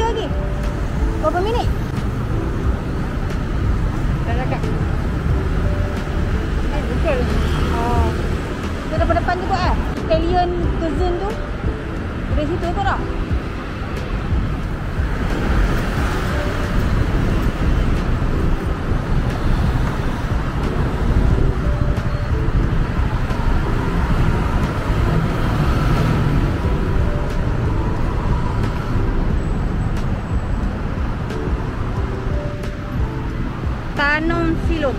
kilometer lagi? Berapa minit? Dah cakap. Eh, betul. Oh. Tu depan depan tu kot eh. Italian cuisine tu. Dari situ tu tak? Tanong Silong.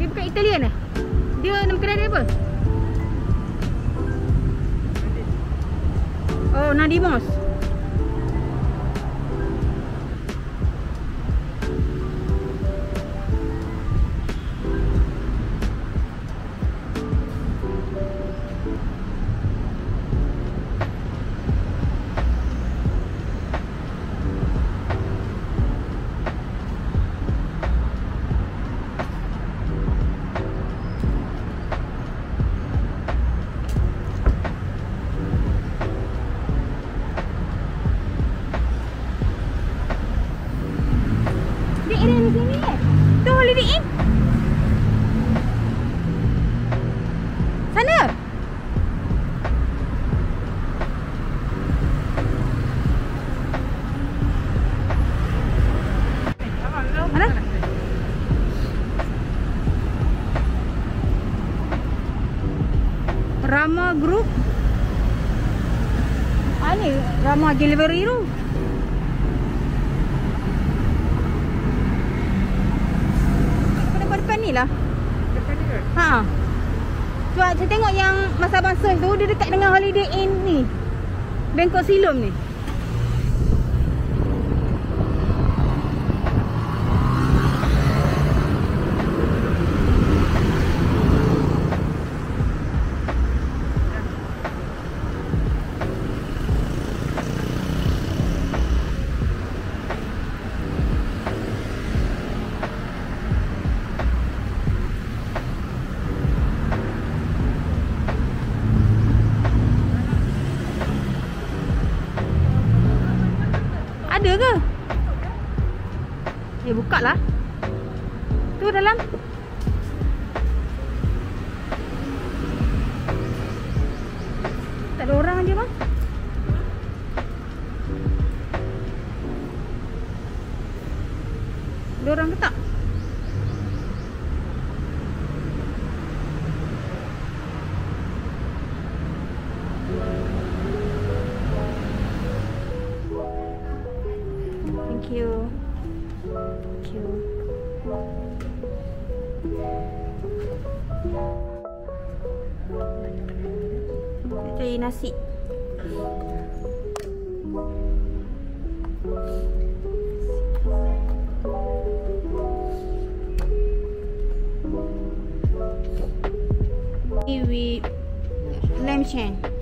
Dia bukan Italian eh? Dia nama kedai dia apa? Oh, Nadimos. Rama Group. Ah ni Rama Delivery tu. Depan-depan ni lah. Depan ke? Ha. Cuba saya tengok yang masa abang search tu dia dekat dengan Holiday Inn ni. Bangkok Silom ni. Ada ke? Eh buka lah. Tu dalam. Tak ada orang aja bang. Ada orang ke tak? Nasi. With lamb shan.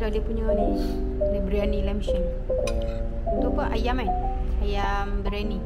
Lah dia punya ni. Dia biryani lamb shank. Tu apa? Ayam kan? Ayam biryani.